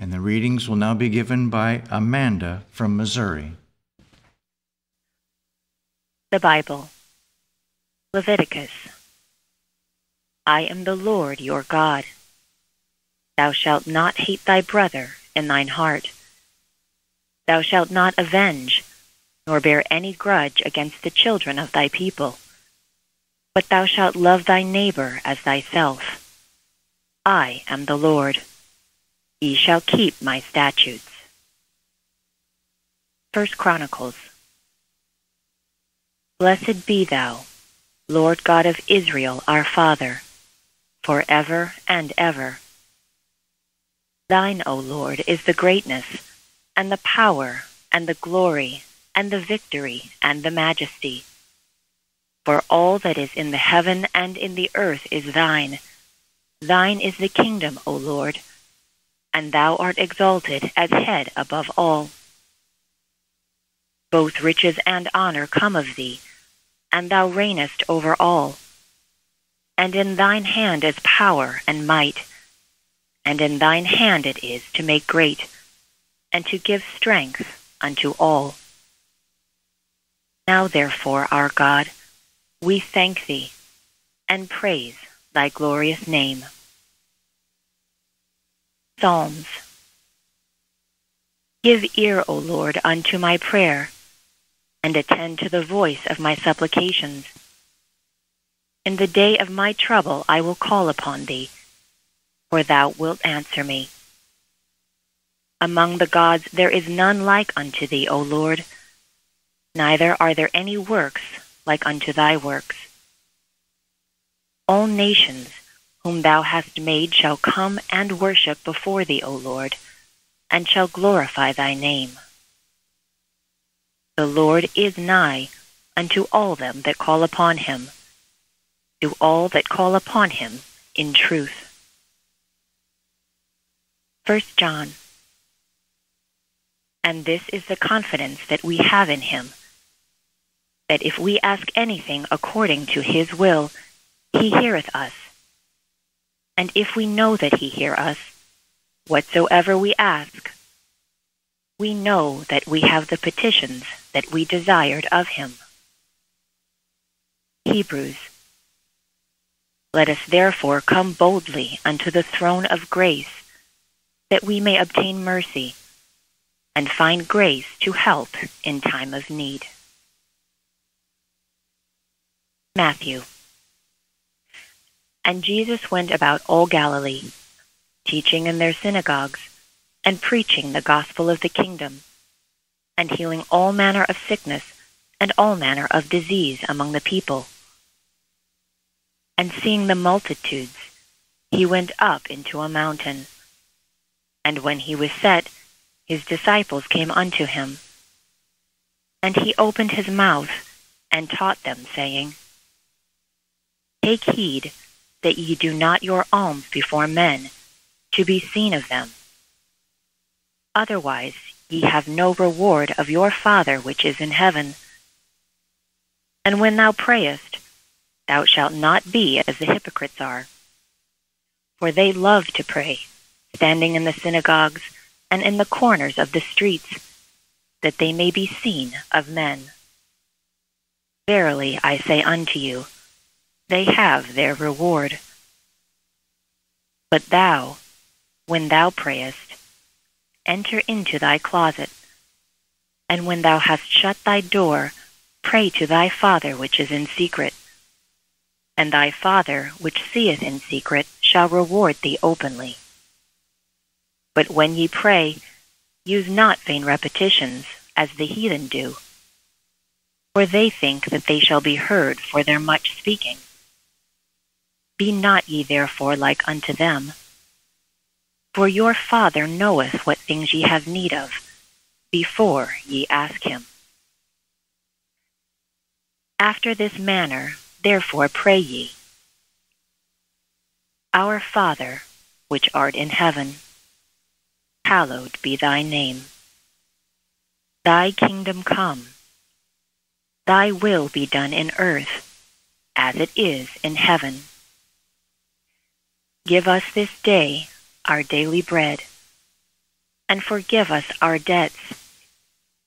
And the readings will now be given by Amanda from Missouri. The Bible, Leviticus. I am the Lord your God. Thou shalt not hate thy brother in thine heart. Thou shalt not avenge, nor bear any grudge against the children of thy people. But thou shalt love thy neighbor as thyself. I am the Lord. Ye shall keep my statutes. First Chronicles. Blessed be thou, Lord God of Israel, our Father, for ever and ever. Thine, O Lord, is the greatness, and the power, and the glory, and the victory, and the majesty. For all that is in the heaven and in the earth is thine. Thine is the kingdom, O Lord, and thou art exalted as head above all. Both riches and honor come of thee, and thou reignest over all. And in thine hand is power and might, and in thine hand it is to make great, and to give strength unto all. Now therefore, our God, we thank thee, and praise thy glorious name. Psalms Give ear, O Lord, unto my prayer, and attend to the voice of my supplications. In the day of my trouble I will call upon thee, for thou wilt answer me. Among the gods there is none like unto thee, O Lord, neither are there any works like unto thy works. All nations whom thou hast made shall come and worship before thee, O Lord, and shall glorify thy name. The Lord is nigh unto all them that call upon him, to all that call upon him in truth. 1 John And this is the confidence that we have in him, that if we ask anything according to his will, he heareth us. And if we know that he hear us, whatsoever we ask, we know that we have the petitions that we desired of him. Hebrews. Let us therefore come boldly unto the throne of grace, that we may obtain mercy, and find grace to help in time of need. Matthew. And Jesus went about all Galilee, teaching in their synagogues, and preaching the gospel of the kingdom, and healing all manner of sickness and all manner of disease among the people. And seeing the multitudes, he went up into a mountain. And when he was set, his disciples came unto him. And he opened his mouth and taught them, saying, Take heed that ye do not your alms before men, to be seen of them. Otherwise ye have no reward of your Father which is in heaven. And when thou prayest, thou shalt not be as the hypocrites are. For they love to pray, standing in the synagogues and in the corners of the streets, that they may be seen of men. Verily I say unto you, they have their reward. But thou, when thou prayest, enter into thy closet, and when thou hast shut thy door, pray to thy Father which is in secret. And thy Father which seeth in secret shall reward thee openly. But when ye pray, use not vain repetitions, as the heathen do, for they think that they shall be heard for their much speaking. Be not ye therefore like unto them. For your Father knoweth what things ye have need of, before ye ask him. After this manner, therefore pray ye. Our Father, which art in heaven, hallowed be thy name. Thy kingdom come. Thy will be done in earth, as it is in heaven. Give us this day our daily bread, and forgive us our debts,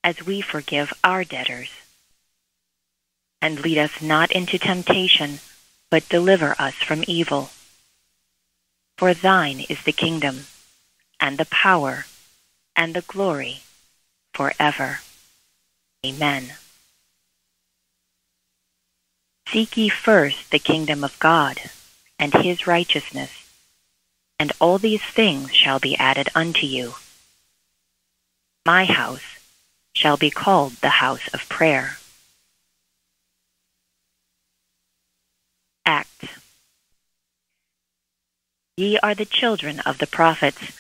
as we forgive our debtors. And lead us not into temptation, but deliver us from evil. For thine is the kingdom, and the power, and the glory, forever. Amen. Seek ye first the kingdom of God, and his righteousness, and all these things shall be added unto you. My house shall be called the house of prayer. Acts. Ye are the children of the prophets,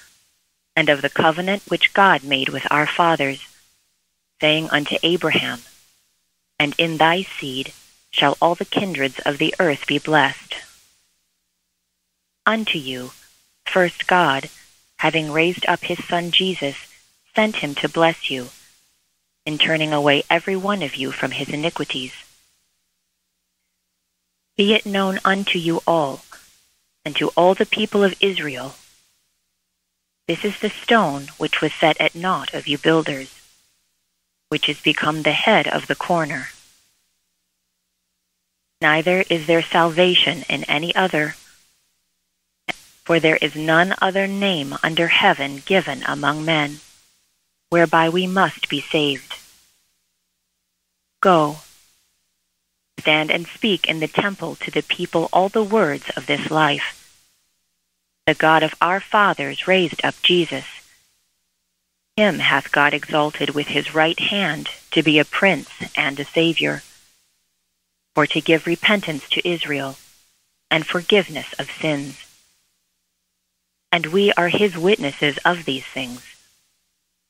and of the covenant which God made with our fathers, saying unto Abraham, And in thy seed shall all the kindreds of the earth be blessed. Unto you, first God, having raised up his Son Jesus, sent him to bless you, in turning away every one of you from his iniquities. Be it known unto you all, and to all the people of Israel, this is the stone which was set at naught of you builders, which is become the head of the corner. Neither is there salvation in any other, for there is none other name under heaven given among men, whereby we must be saved. Go, stand and speak in the temple to the people all the words of this life. The God of our fathers raised up Jesus. Him hath God exalted with his right hand to be a prince and a savior, for to give repentance to Israel and forgiveness of sins. And we are his witnesses of these things,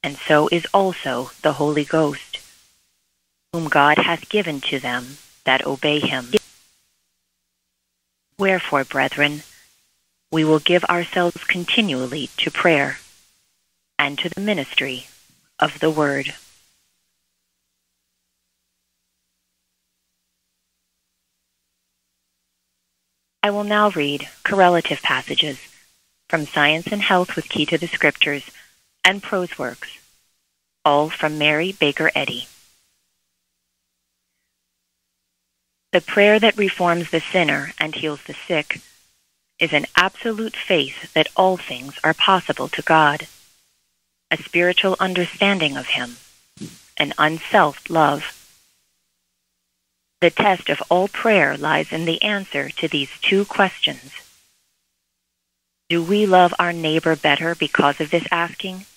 and so is also the Holy Ghost, whom God hath given to them that obey him. Wherefore, brethren, we will give ourselves continually to prayer and to the ministry of the Word. I will now read correlative passages from Science and Health with Key to the Scriptures and prose works, all from Mary Baker Eddy. The prayer that reforms the sinner and heals the sick is an absolute faith that all things are possible to God, a spiritual understanding of Him, an unselfed love. The test of all prayer lies in the answer to these two questions. Do we love our neighbor better because of this asking?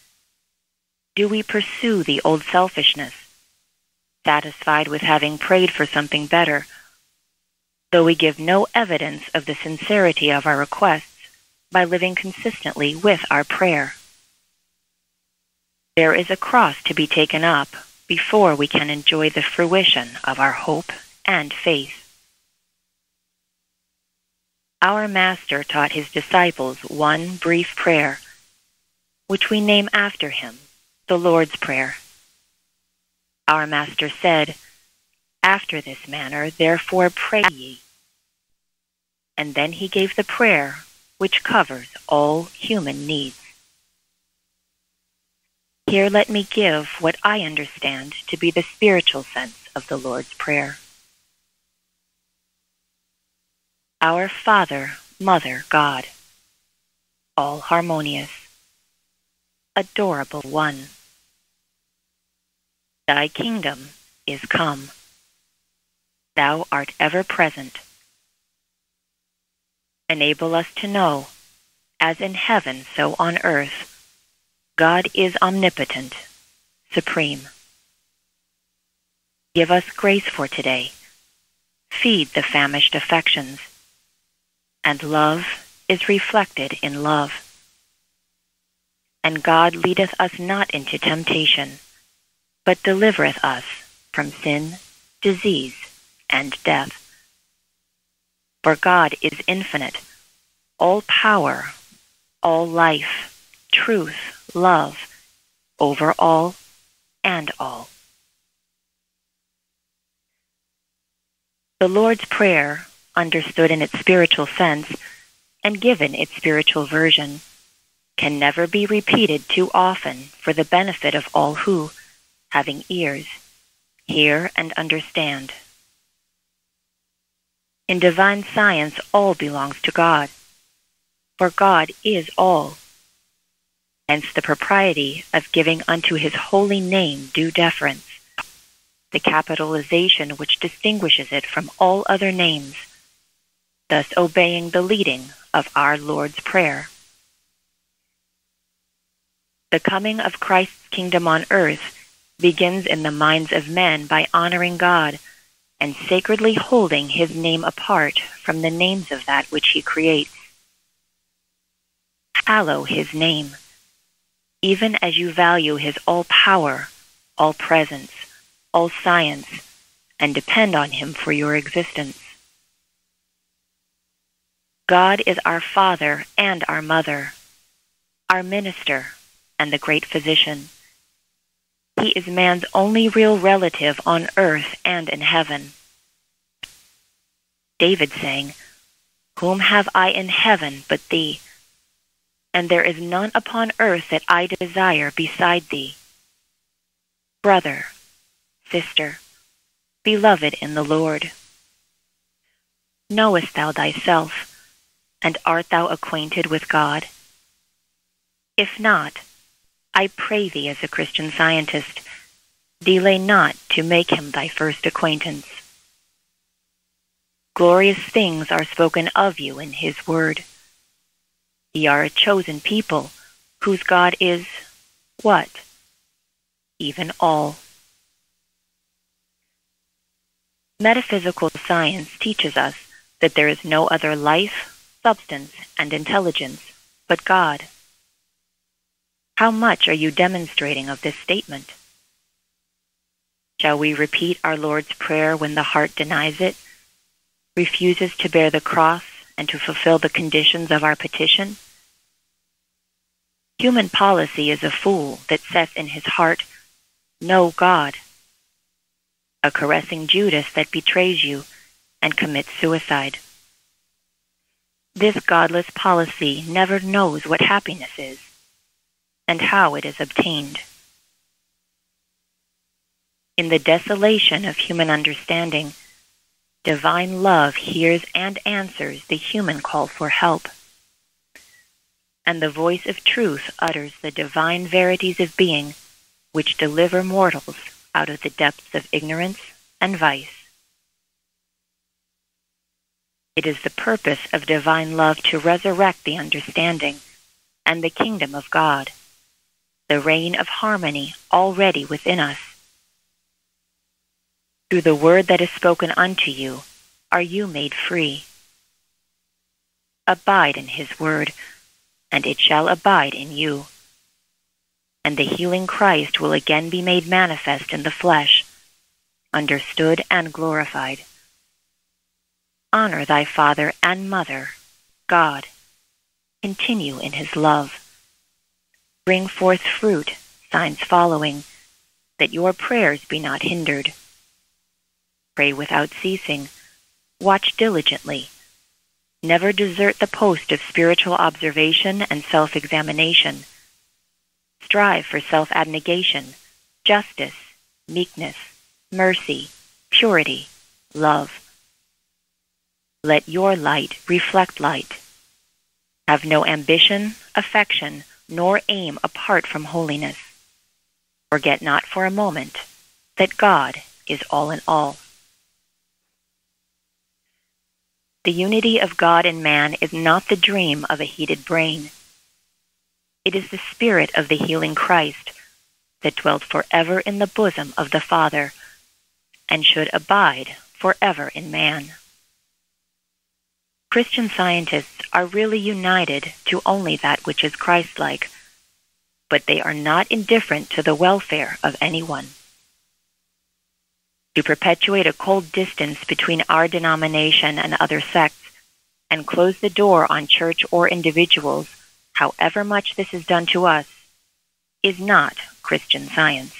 Do we pursue the old selfishness, satisfied with having prayed for something better, though we give no evidence of the sincerity of our requests by living consistently with our prayer? There is a cross to be taken up before we can enjoy the fruition of our hope and faith. Our Master taught his disciples one brief prayer, which we name after him, the Lord's Prayer. Our Master said, After this manner, therefore pray ye. And then he gave the prayer which covers all human needs. Here let me give what I understand to be the spiritual sense of the Lord's Prayer. Our Father, Mother, God, all harmonious, adorable one. Thy kingdom is come. Thou art ever present. Enable us to know, as in heaven so on earth, God is omnipotent, supreme. Give us grace for today. Feed the famished affections and love is reflected in love. And God leadeth us not into temptation, but delivereth us from sin, disease, and death. For God is infinite, all power, all life, truth, love, over all and all. The Lord's Prayer understood in its spiritual sense, and given its spiritual version, can never be repeated too often for the benefit of all who, having ears, hear and understand. In divine science, all belongs to God, for God is all. Hence the propriety of giving unto his holy name due deference, the capitalization which distinguishes it from all other names, thus obeying the leading of our Lord's Prayer. The coming of Christ's kingdom on earth begins in the minds of men by honoring God and sacredly holding his name apart from the names of that which he creates. Hallow his name, even as you value his all power, all presence, all science, and depend on him for your existence. God is our Father and our Mother, our minister and the great physician. He is man's only real relative on earth and in heaven. David sang, Whom have I in heaven but thee? And there is none upon earth that I desire beside thee. Brother, sister, beloved in the Lord. Knowest thou thyself, and art thou acquainted with God? If not, I pray thee as a Christian scientist, delay not to make him thy first acquaintance. Glorious things are spoken of you in his word. Ye are a chosen people, whose God is what? Even all. Metaphysical science teaches us that there is no other life, substance, and intelligence but God. How much are you demonstrating of this statement? Shall we repeat our Lord's Prayer when the heart denies it, refuses to bear the cross, and to fulfill the conditions of our petition? Human policy is a fool that saith in his heart, No God. A caressing Judas that betrays you and commits suicide. This godless policy never knows what happiness is and how it is obtained. In the desolation of human understanding, divine love hears and answers the human call for help. And the voice of truth utters the divine verities of being which deliver mortals out of the depths of ignorance and vice. It is the purpose of divine love to resurrect the understanding and the kingdom of God the reign of harmony already within us. Through the word that is spoken unto you are you made free. Abide in his word, and it shall abide in you. And the healing Christ will again be made manifest in the flesh, understood and glorified. Honor thy father and mother, God. Continue in his love Bring forth fruit, signs following, that your prayers be not hindered. Pray without ceasing. Watch diligently. Never desert the post of spiritual observation and self-examination. Strive for self-abnegation, justice, meekness, mercy, purity, love. Let your light reflect light. Have no ambition, affection, nor aim apart from holiness. Forget not for a moment that God is all in all. The unity of God and man is not the dream of a heated brain. It is the spirit of the healing Christ that dwelt forever in the bosom of the Father and should abide forever in man. Christian scientists are really united to only that which is Christ-like, but they are not indifferent to the welfare of anyone. To perpetuate a cold distance between our denomination and other sects and close the door on church or individuals, however much this is done to us, is not Christian science.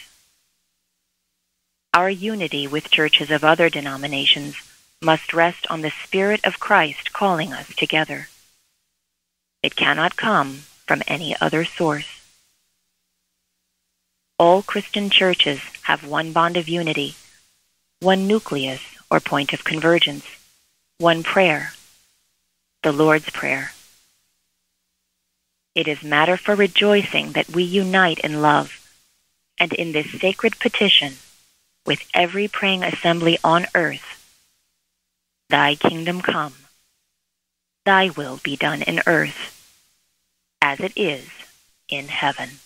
Our unity with churches of other denominations must rest on the Spirit of Christ calling us together. It cannot come from any other source. All Christian churches have one bond of unity, one nucleus or point of convergence, one prayer, the Lord's Prayer. It is matter for rejoicing that we unite in love, and in this sacred petition, with every praying assembly on earth, Thy kingdom come, Thy will be done in earth, as it is in heaven.